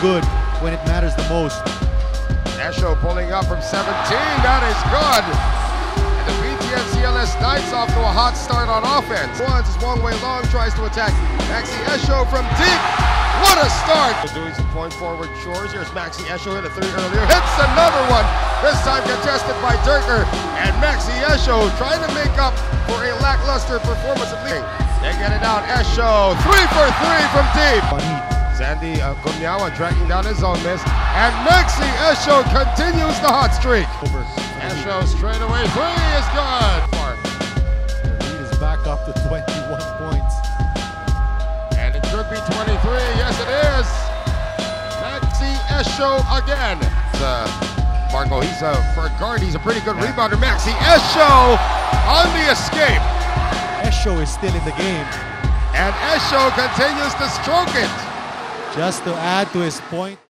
good when it matters the most. Esho pulling up from 17. That is good. And the BTN CLS Knights off to a hot start on offense. Once is one way Long tries to attack. Maxie Esho from deep. What a start! Doing some point forward chores. Here's Maxie Esho hit a three earlier. Hits another one. This time contested by Dirker. And Maxie Esho trying to make up for a lackluster performance at leading. They get it out. Esho three for three from deep. Sandy uh, Gumyawa dragging down his own miss. And Maxie Esho continues the hot streak. Over. Esho straight away three is good. Far. The lead is back up to 21 points. And it should be 23. Yes, it is. Maxie Esho again. Uh, Marco, he's a, for a guard, he's a pretty good rebounder. Maxie Esho on the escape. Esho is still in the game. And Esho continues to stroke it. Just to add to his point,